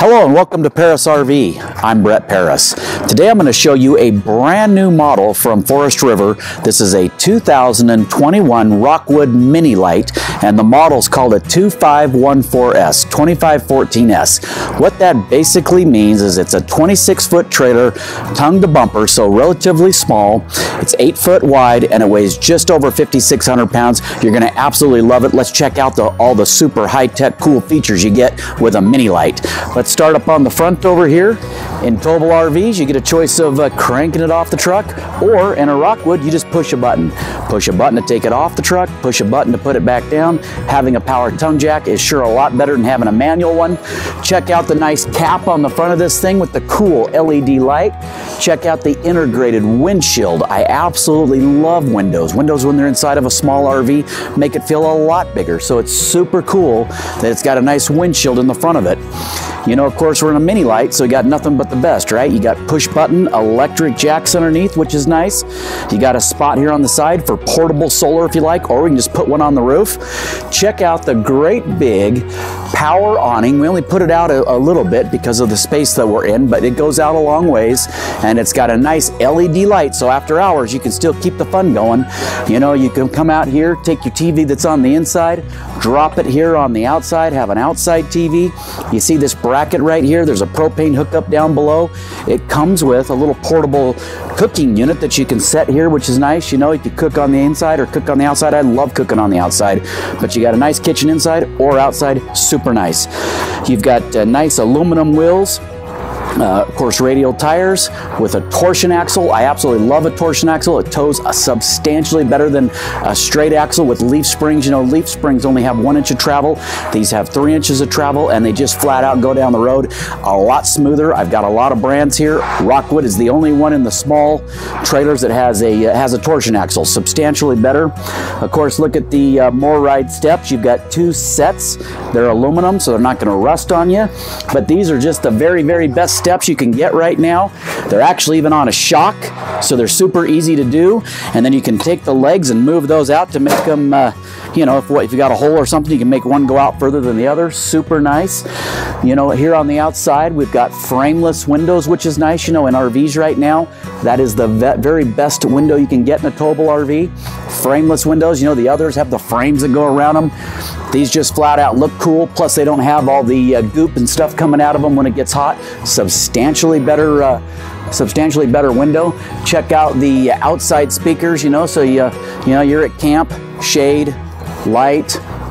Hello and welcome to Parris RV. I'm Brett Parris. Today I'm going to show you a brand new model from Forest River. This is a 2021 Rockwood Mini Lite and the model is called a 2514S, 2514S. What that basically means is it's a 26 foot trailer, tongue to bumper, so relatively small. It's 8 foot wide and it weighs just over 5,600 pounds. You're going to absolutely love it. Let's check out the, all the super high tech cool features you get with a Mini Lite. Let's Start up on the front over here. In towable RVs, you get a choice of uh, cranking it off the truck, or in a Rockwood, you just push a button. Push a button to take it off the truck, push a button to put it back down. Having a power tongue jack is sure a lot better than having a manual one. Check out the nice cap on the front of this thing with the cool LED light. Check out the integrated windshield. I absolutely love windows. Windows when they're inside of a small RV make it feel a lot bigger. So it's super cool that it's got a nice windshield in the front of it. You know, of course, we're in a Mini Lite, so you got nothing but the best, right? You got push button electric jacks underneath, which is nice. You got a spot here on the side for portable solar if you like, or we can just put one on the roof. Check out the great big power awning. We only put it out a, a little bit because of the space that we're in, but it goes out a long ways and it's got a nice LED light. So after hours, you can still keep the fun going. You know, you can come out here, take your TV that's on the inside, drop it here on the outside, have an outside TV. You see this bracket right here? There's a propane hookup down below. It comes with a little portable cooking unit that you can set here, which is nice. You know, if you cook on the inside or cook on the outside, I love cooking on the outside, but you got a nice kitchen inside or outside, super nice. You've got uh, nice aluminum wheels uh, of course, radial tires with a torsion axle. I absolutely love a torsion axle. It tows substantially better than a straight axle with leaf springs. You know, leaf springs only have one inch of travel. These have three inches of travel and they just flat out go down the road a lot smoother. I've got a lot of brands here. Rockwood is the only one in the small trailers that has a uh, has a torsion axle, substantially better. Of course, look at the uh, MORryde steps. You've got two sets. They're aluminum, so they're not going to rust on you. But these are just the very, very best steps you can get right now. They're actually even on a shock, so they're super easy to do. And then you can take the legs and move those out to make them, uh, you know, if, if you got a hole or something, you can make one go out further than the other. Super nice. You know, here on the outside, we've got frameless windows, which is nice. You know, in RVs right now, that is the very best window you can get in a towable RV. Frameless windows, you know, the others have the frames that go around them. These just flat out look cool, plus they don't have all the uh, goop and stuff coming out of them when it gets hot. Substantially better uh, substantially better window. Check out the outside speakers, you know, so you, you know, you're at camp, shade, light,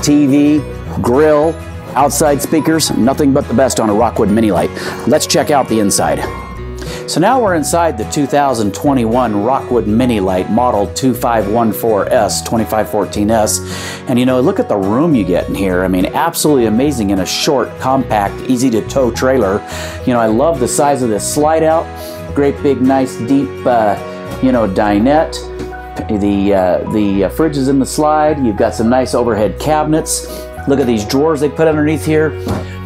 TV, grill, outside speakers, nothing but the best on a Rockwood Mini Lite. Let's check out the inside. So now we're inside the 2021 Rockwood Mini Lite model 2514S, 2514S. And you know, look at the room you get in here. I mean, absolutely amazing in a short, compact, easy to tow trailer. You know, I love the size of this slide out. Great big, nice, deep, uh, you know, dinette. The, uh, the uh, fridge is in the slide. You've got some nice overhead cabinets. Look at these drawers they put underneath here.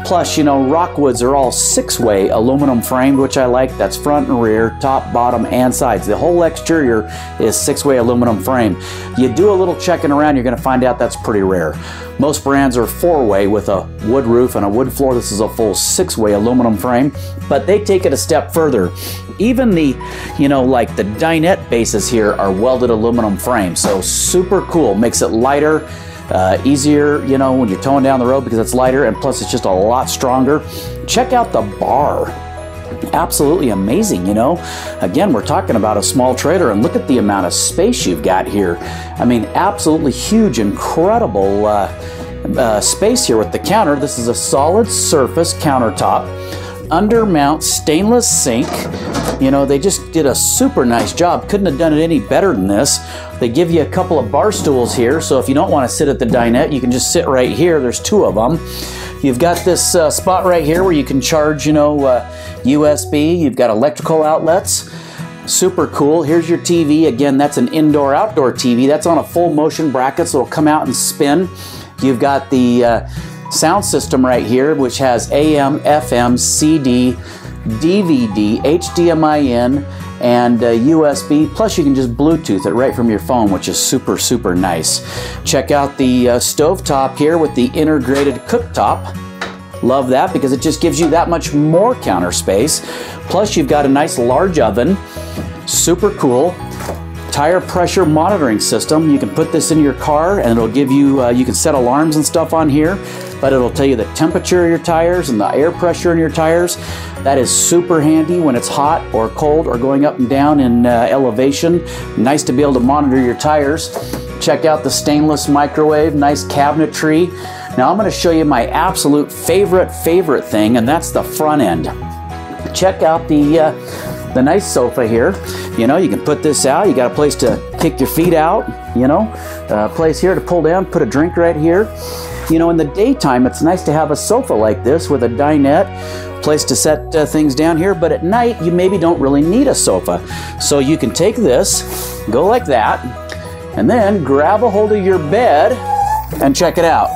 Plus, you know, Rockwoods are all six-way aluminum framed, which I like. That's front and rear, top, bottom, and sides. The whole exterior is six-way aluminum frame. You do a little checking around, you're going to find out that's pretty rare. Most brands are four-way with a wood roof and a wood floor. This is a full six-way aluminum frame, but they take it a step further. Even the, you know, like the dinette bases here are welded aluminum frame, so super cool. Makes it lighter uh, easier, you know, when you're towing down the road because it's lighter and plus it's just a lot stronger. Check out the bar. Absolutely amazing, you know. Again, we're talking about a small trailer and look at the amount of space you've got here. I mean, absolutely huge, incredible uh, uh, space here with the counter. This is a solid surface countertop, undermount stainless sink, you know, they just did a super nice job. Couldn't have done it any better than this. They give you a couple of bar stools here, so if you don't want to sit at the dinette, you can just sit right here. There's two of them. You've got this uh, spot right here where you can charge, you know, uh, USB. You've got electrical outlets. Super cool. Here's your TV. Again, that's an indoor-outdoor TV. That's on a full motion bracket, so it'll come out and spin. You've got the uh, sound system right here, which has AM, FM, CD, DVD, HDMI in, and uh, USB. Plus, you can just Bluetooth it right from your phone, which is super, super nice. Check out the uh, stove top here with the integrated cooktop Love that because it just gives you that much more counter space. Plus you've got a nice large oven, super cool tire pressure monitoring system. You can put this in your car and it'll give you, uh, you can set alarms and stuff on here, but it'll tell you the temperature of your tires and the air pressure in your tires. That is super handy when it's hot or cold or going up and down in uh, elevation. Nice to be able to monitor your tires. Check out the stainless microwave, nice cabinetry. Now I'm going to show you my absolute favorite, favorite thing, and that's the front end. Check out the uh, the nice sofa here. You know, you can put this out. You got a place to kick your feet out, you know, a place here to pull down, put a drink right here. You know, in the daytime, it's nice to have a sofa like this with a dinette, place to set uh, things down here, but at night, you maybe don't really need a sofa. So you can take this, go like that, and then grab a hold of your bed and check it out.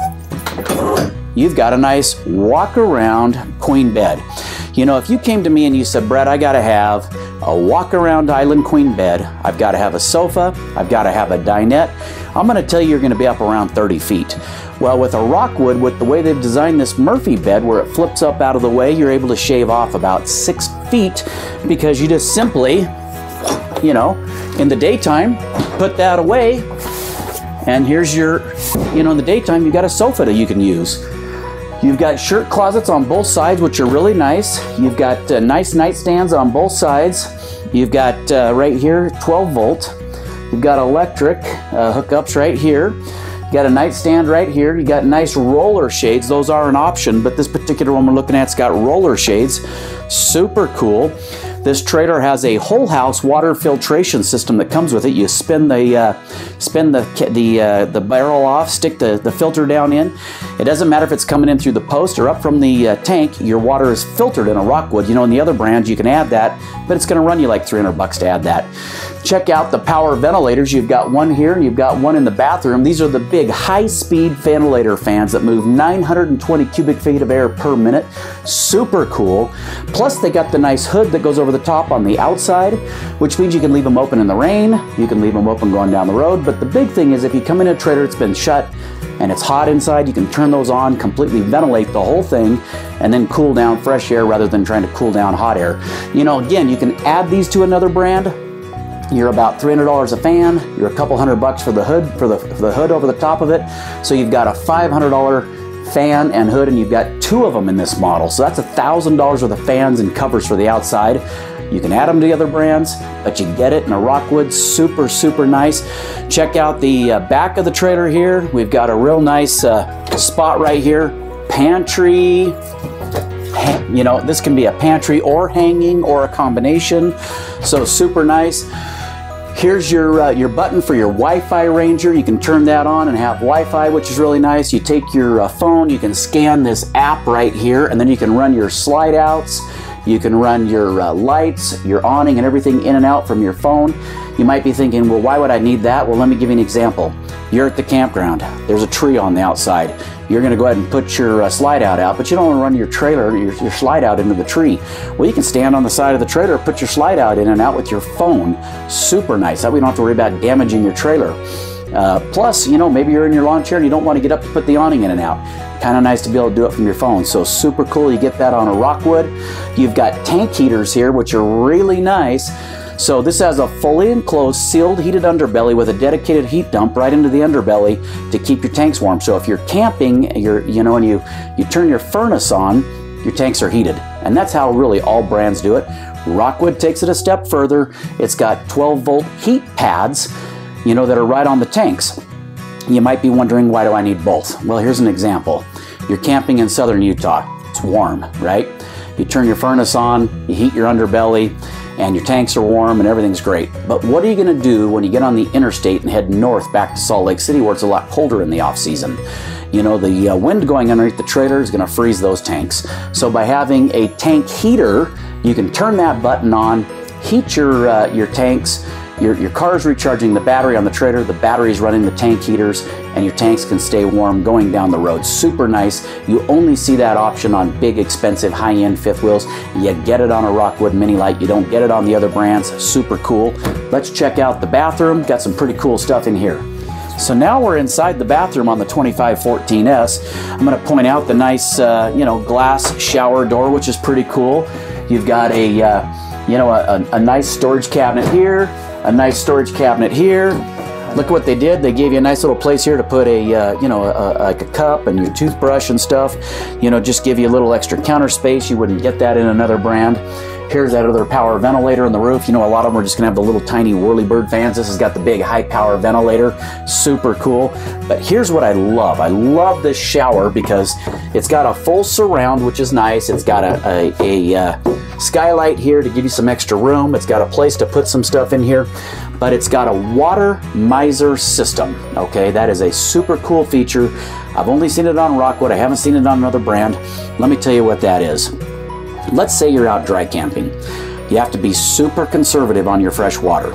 You've got a nice walk around queen bed. You know, if you came to me and you said, Brett, I got to have a walk around island queen bed, I've got to have a sofa, I've got to have a dinette, I'm going to tell you you're going to be up around 30 feet. Well, with a Rockwood, with the way they've designed this Murphy bed where it flips up out of the way, you're able to shave off about six feet because you just simply, you know, in the daytime, put that away, and here's your, you know, in the daytime, you got a sofa that you can use. You've got shirt closets on both sides, which are really nice. You've got uh, nice nightstands on both sides. You've got uh, right here 12 volt. You've got electric uh, hookups right here. You got a nightstand right here. You got nice roller shades. Those are an option, but this particular one we're looking at's got roller shades. Super cool. This trailer has a whole house water filtration system that comes with it. You spin the uh, spin the the uh, the barrel off, stick the, the filter down in. It doesn't matter if it's coming in through the post or up from the uh, tank. Your water is filtered in a Rockwood. You know, in the other brands you can add that, but it's going to run you like 300 bucks to add that. Check out the power ventilators. You've got one here and you've got one in the bathroom. These are the big high-speed ventilator fans that move 920 cubic feet of air per minute. Super cool. Plus they got the nice hood that goes over the top on the outside, which means you can leave them open in the rain. You can leave them open going down the road. But the big thing is if you come in a trailer that's been shut and it's hot inside, you can turn those on, completely ventilate the whole thing, and then cool down fresh air rather than trying to cool down hot air. You know, again, you can add these to another brand you're about $300 a fan. You're a couple hundred bucks for the hood for the, for the hood over the top of it. So you've got a $500 fan and hood, and you've got two of them in this model. So that's $1,000 worth of fans and covers for the outside. You can add them to the other brands, but you get it in a Rockwood. Super, super nice. Check out the uh, back of the trailer here. We've got a real nice uh, spot right here. Pantry, you know, this can be a pantry or hanging or a combination. So super nice. Here's your, uh, your button for your Wi-Fi Ranger. You can turn that on and have Wi-Fi, which is really nice. You take your uh, phone, you can scan this app right here, and then you can run your slide outs. You can run your uh, lights, your awning, and everything in and out from your phone. You might be thinking, well, why would I need that? Well, let me give you an example. You're at the campground. There's a tree on the outside. You're going to go ahead and put your uh, slide out out, but you don't want to run your trailer, your, your slide out into the tree. Well, you can stand on the side of the trailer, put your slide out in and out with your phone. Super nice. That way you don't have to worry about damaging your trailer. Uh, plus, you know, maybe you're in your lawn chair and you don't want to get up to put the awning in and out. Kind of nice to be able to do it from your phone. So super cool. You get that on a Rockwood. You've got tank heaters here, which are really nice. So this has a fully enclosed, sealed, heated underbelly with a dedicated heat dump right into the underbelly to keep your tanks warm. So if you're camping, you're, you know, and you, you turn your furnace on, your tanks are heated. And that's how really all brands do it. Rockwood takes it a step further. It's got 12 volt heat pads, you know, that are right on the tanks. You might be wondering, why do I need both? Well, here's an example. You're camping in southern Utah. It's warm, right? You turn your furnace on, you heat your underbelly, and your tanks are warm and everything's great. But what are you going to do when you get on the interstate and head north back to Salt Lake City where it's a lot colder in the off season? You know, the uh, wind going underneath the trailer is going to freeze those tanks. So by having a tank heater, you can turn that button on, heat your, uh, your tanks, your, your car is recharging the battery on the trailer, the battery is running the tank heaters, and your tanks can stay warm going down the road. Super nice. You only see that option on big, expensive, high-end fifth wheels. You get it on a Rockwood Mini Lite. You don't get it on the other brands. Super cool. Let's check out the bathroom. Got some pretty cool stuff in here. So now we're inside the bathroom on the 2514S. I'm going to point out the nice, uh, you know, glass shower door, which is pretty cool. You've got a, uh, you know, a, a, nice storage cabinet here, a nice storage cabinet here. Look at what they did. They gave you a nice little place here to put a, uh, you know, a, like a cup and your toothbrush and stuff. You know, just give you a little extra counter space. You wouldn't get that in another brand. Here's that other power ventilator on the roof. You know, a lot of them are just gonna have the little tiny whirly bird fans. This has got the big high power ventilator, super cool. But here's what I love. I love this shower because it's got a full surround, which is nice. It's got a, a, a uh, skylight here to give you some extra room. It's got a place to put some stuff in here, but it's got a water miser system. Okay, that is a super cool feature. I've only seen it on Rockwood. I haven't seen it on another brand. Let me tell you what that is. Let's say you're out dry camping. You have to be super conservative on your fresh water.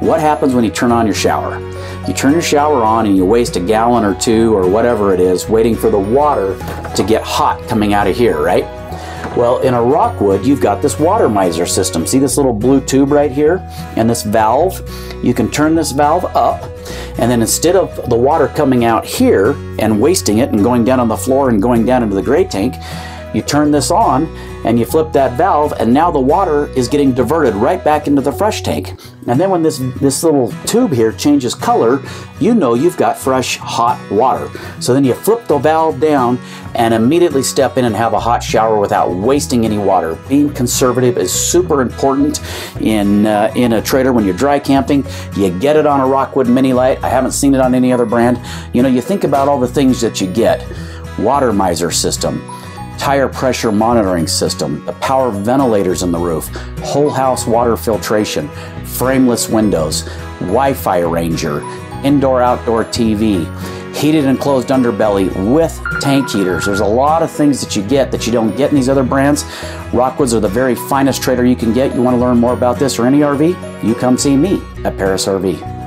What happens when you turn on your shower? You turn your shower on and you waste a gallon or two or whatever it is waiting for the water to get hot coming out of here, right? Well, in a Rockwood, you've got this water miser system. See this little blue tube right here and this valve? You can turn this valve up and then instead of the water coming out here and wasting it and going down on the floor and going down into the gray tank, you turn this on and you flip that valve and now the water is getting diverted right back into the fresh tank. And then when this, this little tube here changes color, you know you've got fresh hot water. So then you flip the valve down and immediately step in and have a hot shower without wasting any water. Being conservative is super important in, uh, in a trailer when you're dry camping. You get it on a Rockwood Mini Lite. I haven't seen it on any other brand. You know, you think about all the things that you get. Water miser system, tire pressure monitoring system, the power ventilators in the roof, whole house water filtration, frameless windows, Wi-Fi Ranger, indoor-outdoor TV, heated and closed underbelly with tank heaters. There's a lot of things that you get that you don't get in these other brands. Rockwoods are the very finest trailer you can get. You want to learn more about this or any RV? You come see me at Parris RV.